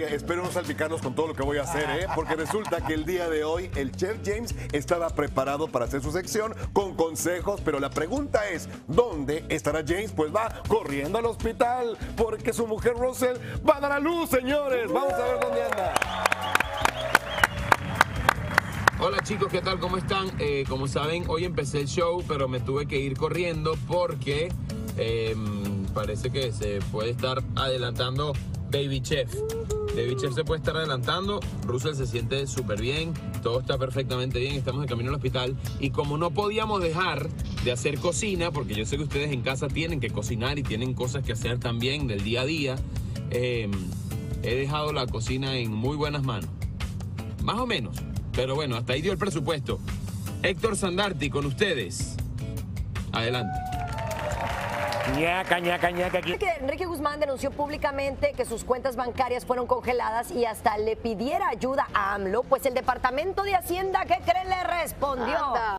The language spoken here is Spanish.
Oye, espero no salpicarnos con todo lo que voy a hacer, ¿eh? Porque resulta que el día de hoy el chef James estaba preparado para hacer su sección con consejos, pero la pregunta es, ¿dónde estará James? Pues va corriendo al hospital porque su mujer Russell va a dar a luz, señores. Vamos a ver dónde anda. Hola chicos, ¿qué tal? ¿Cómo están? Eh, como saben, hoy empecé el show, pero me tuve que ir corriendo porque eh, parece que se puede estar adelantando Baby Chef. Chef se puede estar adelantando, Russell se siente súper bien, todo está perfectamente bien, estamos de camino al hospital y como no podíamos dejar de hacer cocina, porque yo sé que ustedes en casa tienen que cocinar y tienen cosas que hacer también del día a día, eh, he dejado la cocina en muy buenas manos. Más o menos. Pero bueno, hasta ahí dio el presupuesto. Héctor Sandarti con ustedes. Adelante. Ñaca, ñaca, ñaca aquí. Que Enrique Guzmán denunció públicamente que sus cuentas bancarias fueron congeladas y hasta le pidiera ayuda a AMLO, pues el Departamento de Hacienda, ¿qué cree? Le respondió.